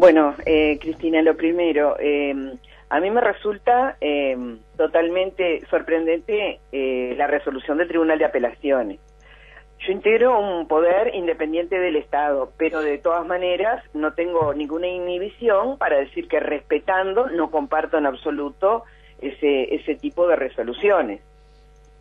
Bueno, eh, Cristina, lo primero, eh, a mí me resulta eh, totalmente sorprendente eh, la resolución del Tribunal de Apelaciones. Yo integro un poder independiente del Estado, pero de todas maneras no tengo ninguna inhibición para decir que respetando no comparto en absoluto ese, ese tipo de resoluciones.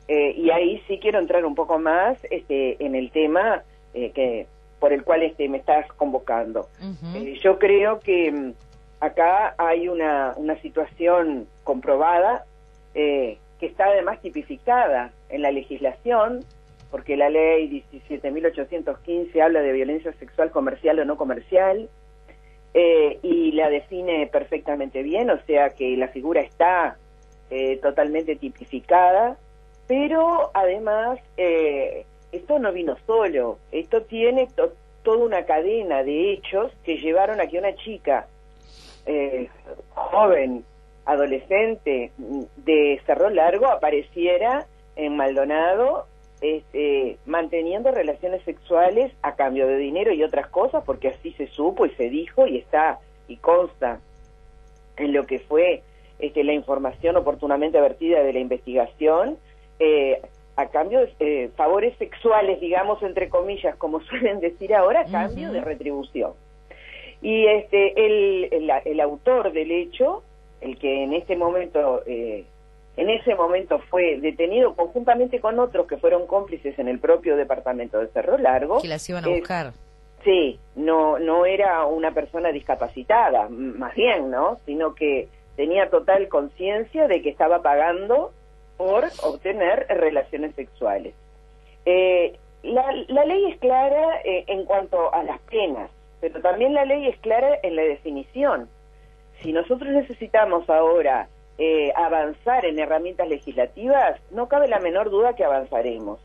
Eh, y ahí sí quiero entrar un poco más este, en el tema eh, que por el cual este, me estás convocando. Eh, yo creo que mm, acá hay una, una situación comprobada eh, que está además tipificada en la legislación, porque la ley 17.815 habla de violencia sexual comercial o no comercial, eh, y la define perfectamente bien, o sea que la figura está eh, totalmente tipificada, pero además eh, esto no vino solo, esto tiene to- toda una cadena de hechos que llevaron a que una chica eh, joven, adolescente de Cerro Largo apareciera en Maldonado este, manteniendo relaciones sexuales a cambio de dinero y otras cosas, porque así se supo y se dijo y está y consta en lo que fue este, la información oportunamente vertida de la investigación, eh, a cambio de eh, favores sexuales, digamos, entre comillas, como suelen decir ahora, a cambio de retribución. Y este, el, el, el autor del hecho, el que en este momento, eh, en ese momento fue detenido conjuntamente con otros que fueron cómplices en el propio departamento de Cerro Largo, Que las iban a buscar. Sí, no, no era una persona discapacitada, más bien, ¿no? Sino que tenía total conciencia de que estaba pagando por obtener relaciones sexuales. Eh, la, ley es clara eh, en cuanto a las penas, pero también la ley es clara en la definición. Si nosotros necesitamos ahora eh, avanzar en herramientas legislativas, no cabe la menor duda que avanzaremos.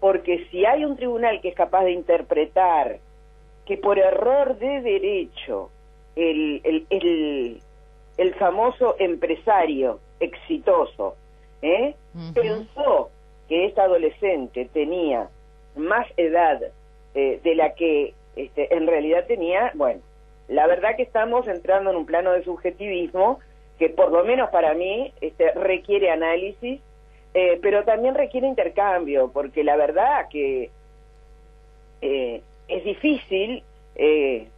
Porque si hay un tribunal que es capaz de interpretar que por error de derecho el, el, el, el famoso empresario exitoso ¿eh? Pensó que esta adolescente tenía más edad eh, de la que este, en realidad tenía, bueno, la verdad que estamos entrando en un plano de subjetivismo que por lo menos para mí este, requiere análisis, eh, pero también requiere intercambio, porque la verdad que eh, es difícil eh,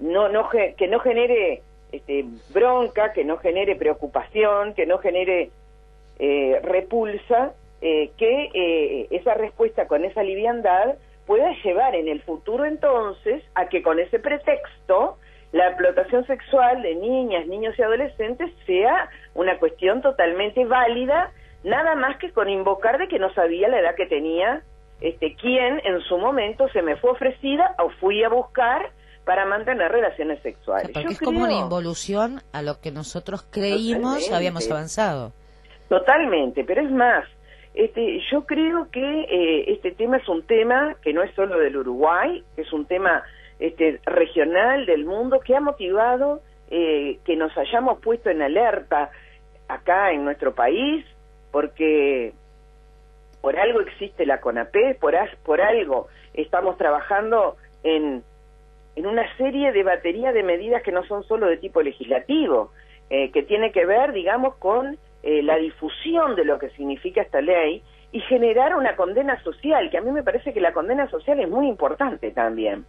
no, no, que no genere este, bronca, que no genere preocupación, que no genere eh, repulsa, eh, que eh, esa respuesta con esa liviandad pueda llevar en el futuro entonces a que con ese pretexto la explotación sexual de niñas, niños y adolescentes sea una cuestión totalmente válida, nada más que con invocar de que no sabía la edad que tenía este quién en su momento se me fue ofrecida o fui a buscar para mantener relaciones O sexuales. sea, porque Yo es como una involución a lo que nosotros creímos Totalmente. habíamos avanzado. Totalmente, pero es más, este, yo creo que eh, este tema es un tema que no es solo del Uruguay, es un tema este, regional del mundo que ha motivado eh, que nos hayamos puesto en alerta acá en nuestro país, porque por algo existe la CONAPE, por, por algo estamos trabajando en, en una serie de batería de medidas que no son solo de tipo legislativo, eh, que tiene que ver, digamos, con eh, la difusión de lo que significa esta ley y generar una condena social, que a mí me parece que la condena social es muy importante también.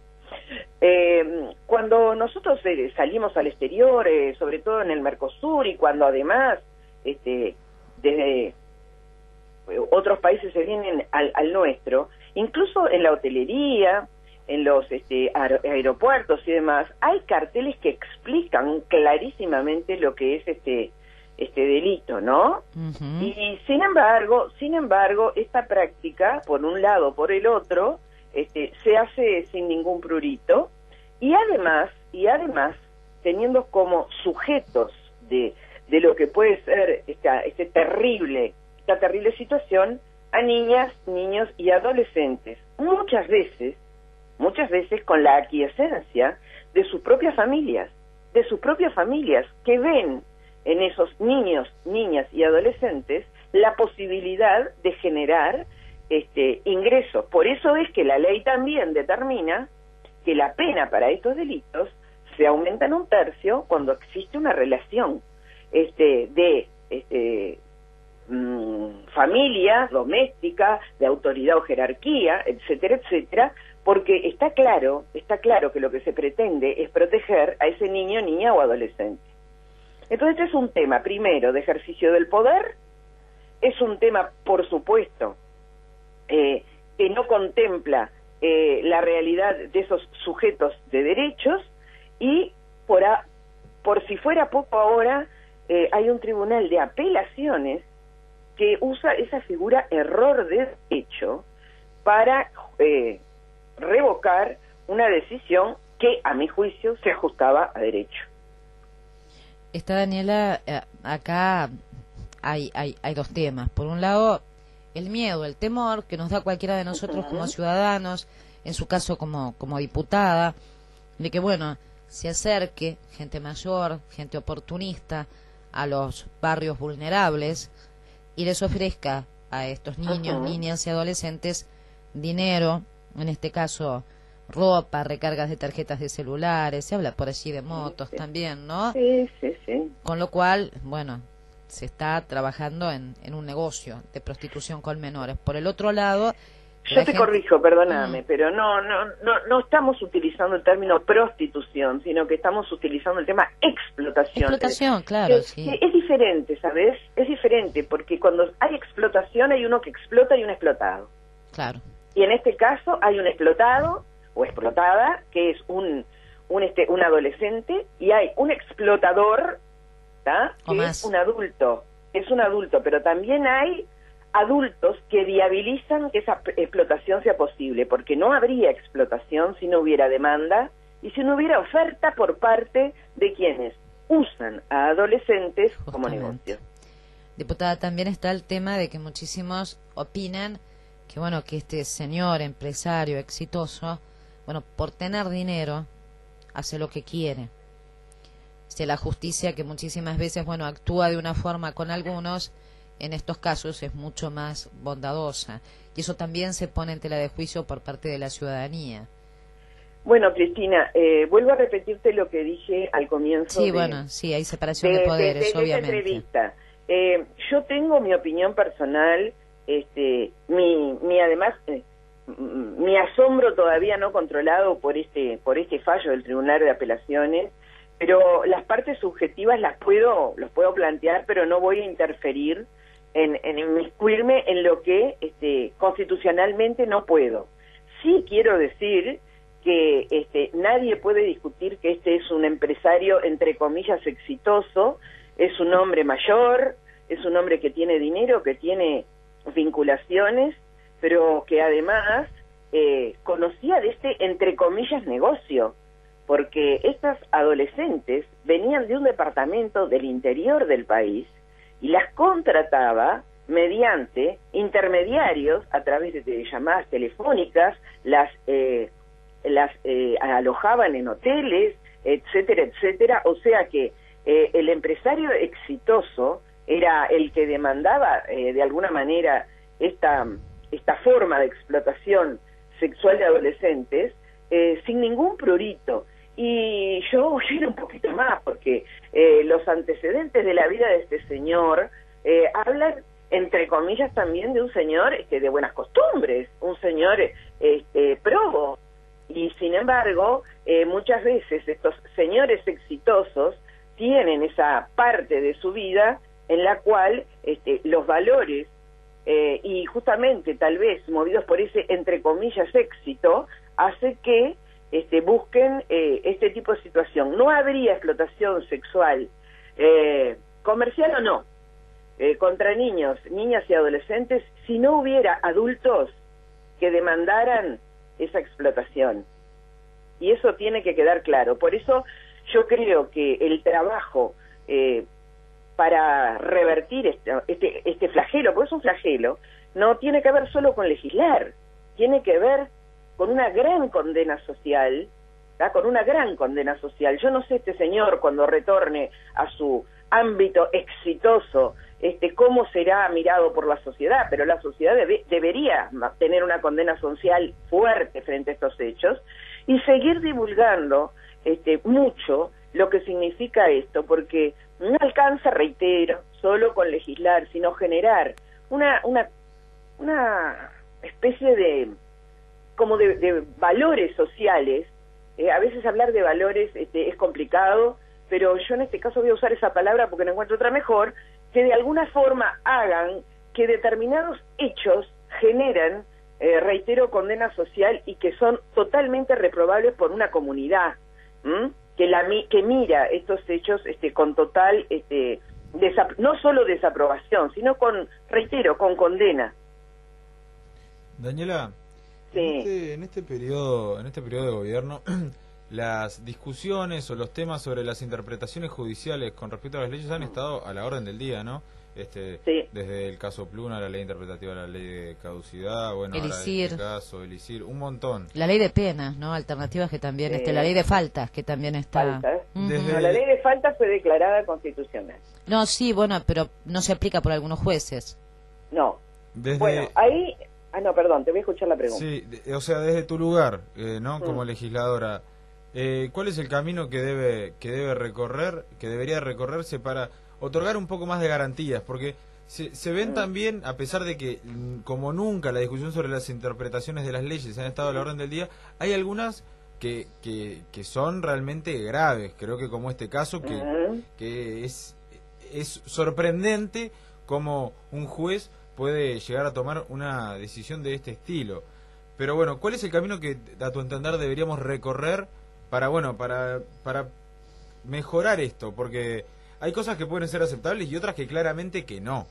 Eh, cuando nosotros eh, salimos al exterior, eh, sobre todo en el Mercosur, y cuando además este, desde otros países se vienen al, al nuestro, incluso en la hotelería, en los este, aer- aeropuertos y demás, hay carteles que explican clarísimamente lo que es este este delito, ¿no? Y sin embargo, sin embargo, esta práctica, por un lado, por el otro, este, se hace sin ningún prurito. Y además, y además, teniendo como sujetos de, de lo que puede ser esta, este terrible, esta terrible situación a niñas, niños y adolescentes, muchas veces, muchas veces con la aquiescencia de sus propias familias, de sus propias familias que ven en esos niños, niñas y adolescentes la posibilidad de generar este ingresos. Por eso es que la ley también determina que la pena para estos delitos se aumentan un tercio cuando existe una relación este, de este, mm, familia, doméstica, de autoridad o jerarquía, etcétera, etcétera, porque está claro, está claro que lo que se pretende es proteger a ese niño, niña o adolescente. Entonces este es un tema, primero, de ejercicio del poder, es un tema, por supuesto, eh, que no contempla eh, la realidad de esos sujetos de derechos y por, por si fuera poco ahora, eh, hay un tribunal de apelaciones que usa esa figura error de hecho para eh, revocar una decisión que, a mi juicio, se ajustaba a derecho. Está Daniela, eh, acá hay, hay, hay dos temas. Por un lado, el miedo, el temor que nos da cualquiera de nosotros como ciudadanos, en su caso como, como diputada, de que, bueno, se acerque gente mayor, gente oportunista a los barrios vulnerables y les ofrezca a estos niños, niñas y adolescentes dinero, en este caso ropa, recargas de tarjetas de celulares, se habla por allí de motos también, ¿no? Sí, sí, sí. Con lo cual, bueno, se está trabajando en, en un negocio de prostitución con menores. Por el otro lado, yo te corrijo, perdóname, mm. pero no, no, no, no estamos utilizando el término prostitución, sino que estamos utilizando el tema explotación. Explotación, claro, sí. es diferente, ¿sabes? Es diferente, porque cuando hay explotación hay uno que explota y un explotado. Claro. Y en este caso hay un explotado o explotada, que es un, un, este, un adolescente, y hay un explotador, que es un adulto, es un adulto, pero también hay adultos que viabilizan que esa explotación sea posible, porque no habría explotación si no hubiera demanda y si no hubiera oferta por parte de quienes usan a adolescentes como negocio. Diputada, también está el tema de que muchísimos opinan que bueno que este señor empresario exitoso, bueno, por tener dinero hace lo que quiere. Si la justicia que muchísimas veces bueno actúa de una forma con algunos en estos casos es mucho más bondadosa y eso también se pone en tela de juicio por parte de la ciudadanía. Bueno, Cristina, eh, vuelvo a repetirte lo que dije al comienzo. Sí, bueno, sí, hay separación de, poderes, obviamente. entrevista. Eh, yo tengo mi opinión personal, este, mi, mi además, eh, mi asombro todavía no controlado por este, por este fallo del Tribunal de Apelaciones, pero las partes subjetivas las puedo, los puedo plantear, pero no voy a interferir en, en inmiscuirme en lo que este, constitucionalmente no puedo. Sí quiero decir que este, nadie puede discutir que este es un empresario, entre comillas, exitoso, es un hombre mayor, es un hombre que tiene dinero, que tiene vinculaciones, pero que además eh, conocía de este, entre comillas, negocio, porque estas adolescentes venían de un departamento del interior del país y las contrataba mediante intermediarios a través de, llamadas telefónicas, las, eh, las eh, alojaban en hoteles, etcétera, etcétera. O sea que eh, el empresario exitoso era el que demandaba de alguna manera esta, esta forma de explotación sexual de adolescentes sin ningún prurito. Y yo ir un poquito más, porque eh, los antecedentes de la vida de este señor eh, hablan, entre comillas, también de un señor este, de buenas costumbres, un señor este, probo. Y sin embargo, eh, muchas veces estos señores exitosos tienen esa parte de su vida en la cual este, los valores y justamente tal vez movidos por ese entre comillas éxito hace que este, busquen eh, este tipo de situación. No habría explotación sexual, eh, comercial o no, eh, contra niños, niñas y adolescentes si no hubiera adultos que demandaran esa explotación. Y eso tiene que quedar claro. Por eso yo creo que el trabajo para revertir este, este, este flagelo, porque es un flagelo, no tiene que ver solo con legislar, tiene que ver con una gran condena social, con una gran condena social. Yo no sé este señor cuando retorne a su ámbito exitoso, este, cómo será mirado por la sociedad, pero la sociedad debería tener una condena social fuerte frente a estos hechos y seguir divulgando este, mucho lo que significa esto, porque no alcanza, reitero, solo con legislar, sino generar una, una, una especie de, como de, valores sociales. Eh, a veces hablar de valores este, es complicado, pero yo en este caso voy a usar esa palabra porque no encuentro otra mejor, que de alguna forma hagan que determinados hechos generan, eh, reitero, condena social y que son totalmente reprobables por una comunidad que la que mira estos hechos este, con total este, no solo desaprobación, sino con, reitero, con condena. Daniela, en, este, en este periodo, en este periodo de gobierno, las discusiones o los temas sobre las interpretaciones judiciales con respecto a las leyes han estado a la orden del día, ¿no? Este, Desde el caso Pluna, la ley interpretativa de la ley de caducidad, bueno, el este caso, el ISIR, un montón. La ley de penas, ¿no? Alternativas que también, este, la ley de faltas que también está. la ley de faltas fue declarada constitucional. No, sí, bueno, pero no se aplica por algunos jueces. No. Bueno, ahí. Ah, no, perdón, te voy a escuchar la pregunta. Sí, o sea, desde tu lugar, eh, ¿no? Como mm. legisladora, eh, ¿cuál es el camino que debe que debe recorrer, que debería recorrerse para otorgar un poco más de garantías, porque se, se ven mm. también, a pesar de que, mm, como nunca, la discusión sobre las interpretaciones de las leyes han estado a la orden del día, hay algunas que, que, que son realmente graves. Creo que como este caso, que, que es, es sorprendente cómo un juez puede llegar a tomar una decisión de este estilo. Pero bueno, ¿cuál es el camino que a tu entender deberíamos recorrer para bueno, para para mejorar esto? Porque hay cosas que pueden ser aceptables y otras que claramente que no.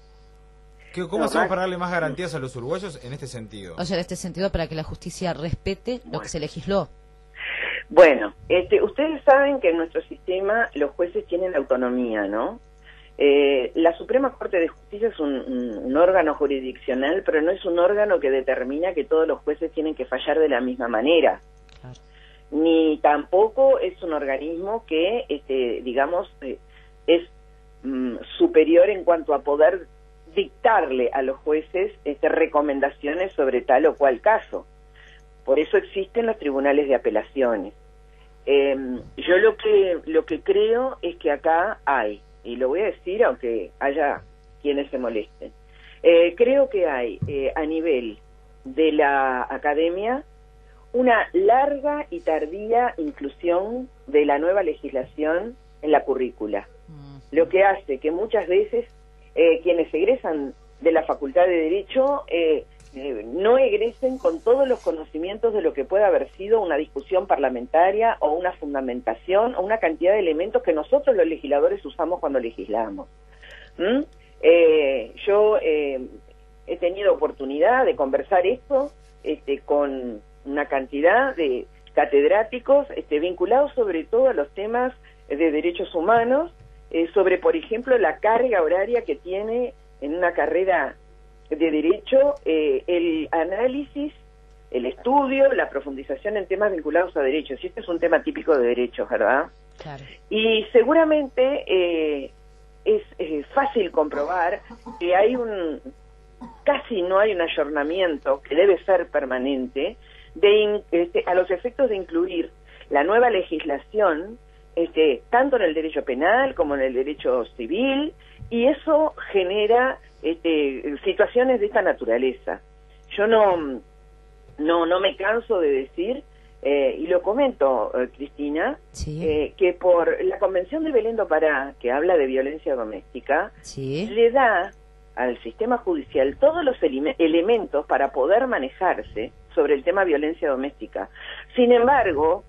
¿Cómo hacemos para darle más garantías a los uruguayos en este sentido? O sea, en este sentido, para que la justicia respete lo que se legisló. Bueno, este, ustedes saben que en nuestro sistema los jueces tienen autonomía, ¿no? Eh, la Suprema Corte de Justicia es un, órgano jurisdiccional, pero no es un órgano que determina que todos los jueces tienen que fallar de la misma manera. Ni tampoco es un organismo que, este, digamos, eh, es mm, superior en cuanto a poder dictarle a los jueces este, recomendaciones sobre tal o cual caso. Por eso existen los tribunales de apelaciones. Em, yo lo que lo que creo es que acá hay, y lo voy a decir aunque haya quienes se molesten, eh, creo que hay eh, a nivel de la academia una larga y tardía inclusión de la nueva legislación en la currícula. Lo que hace que muchas veces eh, quienes egresan de la Facultad de Derecho eh, no egresen con todos los conocimientos de lo que puede haber sido una discusión parlamentaria o una fundamentación o una cantidad de elementos que nosotros los legisladores usamos cuando legislamos. ¿Mm? yo he tenido oportunidad de conversar esto este, con una cantidad de catedráticos este, vinculados sobre todo a los temas de derechos humanos eh, sobre, por ejemplo, la carga horaria que tiene en una carrera de derecho eh, el análisis, el estudio, la profundización en temas vinculados a derechos. Y este es un tema típico de derechos, ¿verdad? Y seguramente eh, es fácil comprobar que hay un, casi no hay un ayornamiento que debe ser permanente de este, a los efectos de incluir la nueva legislación este, tanto en el derecho penal como en el derecho civil, y eso genera este, situaciones de esta naturaleza. Yo no, no, no me canso de decir, eh, y lo comento, eh, Cristina, eh, que por la Convención de Belén do Pará, que habla de violencia doméstica, le da al sistema judicial todos los elementos para poder manejarse sobre el tema violencia doméstica. Sin embargo,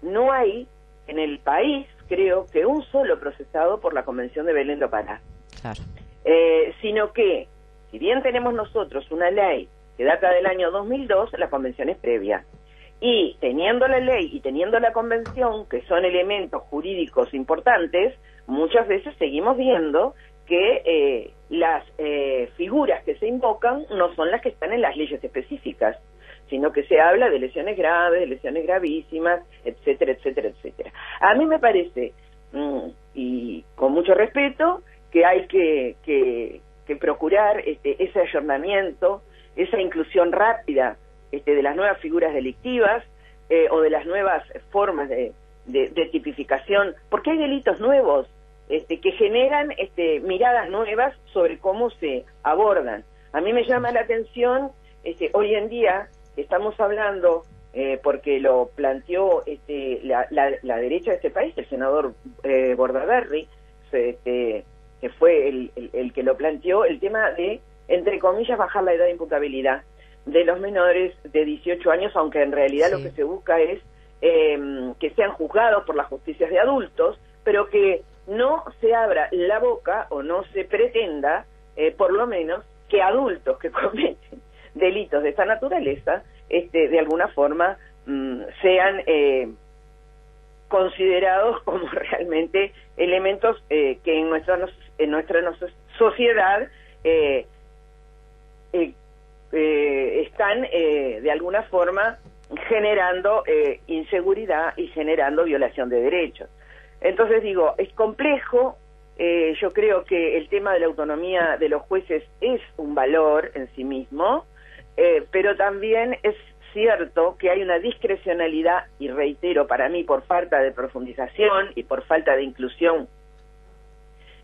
no hay en el país, creo que un solo procesado por la Convención de Belén do Pará. Claro. Eh, sino que, si bien tenemos nosotros una ley que data del año 2002, la convención es previa. Y teniendo la ley y teniendo la convención, que son elementos jurídicos importantes, muchas veces seguimos viendo que eh, las eh, figuras que se invocan no son las que están en las leyes específicas sino que se habla de lesiones graves, de lesiones gravísimas, etcétera, etcétera, etcétera. A mí me parece, mm, y con mucho respeto, que hay que, que, procurar este, ese ayornamiento, esa inclusión rápida este, de las nuevas figuras delictivas eh, o de las nuevas formas de, de, tipificación, porque hay delitos nuevos este, que generan este, miradas nuevas sobre cómo se abordan. A mí me llama la atención, este, hoy en día estamos hablando, eh, porque lo planteó este, la, la, derecha de este país, el senador eh, Bordaberry, este, que fue el, el, que lo planteó, el tema de, entre comillas, bajar la edad de imputabilidad de los menores de 18 años, aunque en realidad lo que se busca es eh, que sean juzgados por las justicias de adultos, pero que no se abra la boca o no se pretenda, eh, por lo menos, que adultos que cometen delitos de esta naturaleza, este, de alguna forma, mm, sean eh, considerados como realmente elementos eh, que en nuestra, en nuestra sociedad eh, están de alguna forma generando inseguridad y generando violación de derechos. Entonces digo, es complejo, eh, yo creo que el tema de la autonomía de los jueces es un valor en sí mismo, eh, pero también es cierto que hay una discrecionalidad, y reitero, para mí por falta de profundización y por falta de inclusión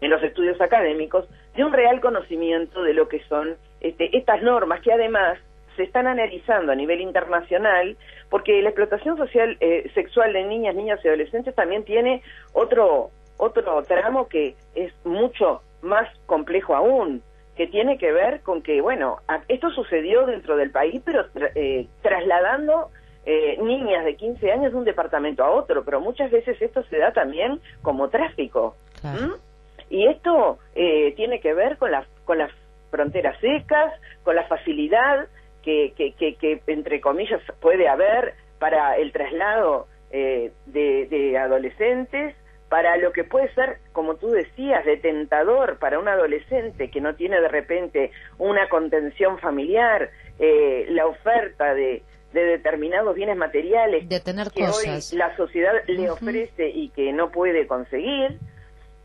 en los estudios académicos, de un real conocimiento de lo que son este, estas normas que además se están analizando a nivel internacional porque la explotación social eh, sexual de niñas, niñas y adolescentes también tiene otro otro tramo que es mucho más complejo aún, que tiene que ver con que, bueno, esto sucedió dentro del país, pero eh, trasladando eh, niñas de 15 años de un departamento a otro, pero muchas veces esto se da también como tráfico. Y esto tiene que ver con las, con las fronteras secas, con la facilidad que, que, entre comillas, puede haber para el traslado eh, de, adolescentes, para lo que puede ser, como tú decías, de tentador para un adolescente que no tiene de repente una contención familiar, eh, la oferta de, de determinados bienes materiales de tener que cosas. hoy la sociedad le ofrece y que no puede conseguir.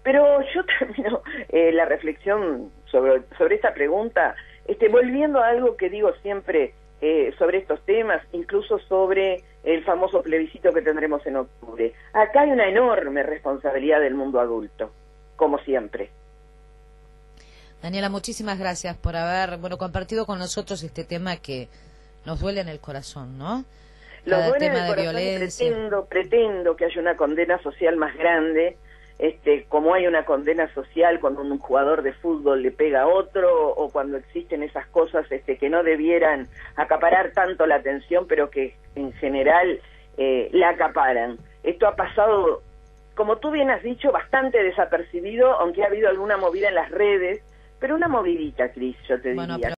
Pero yo termino eh, la reflexión sobre, sobre esta pregunta este, volviendo a algo que digo siempre eh, sobre estos temas, incluso sobre el famoso plebiscito que tendremos en octubre. Acá hay una enorme responsabilidad del mundo adulto, como siempre. Daniela, muchísimas gracias por haber bueno compartido con nosotros este tema que nos duele en el corazón, ¿no? Lo duele tema de violencia. Pretendo, pretendo que haya una condena social más grande este, como hay una condena social cuando un jugador de fútbol le pega a otro o cuando existen esas cosas este, que no debieran acaparar tanto la atención, pero que en general eh, la acaparan. Esto ha pasado, como tú bien has dicho, bastante desapercibido, aunque ha habido alguna movida en las redes, pero una movidita, Cris, yo te diría.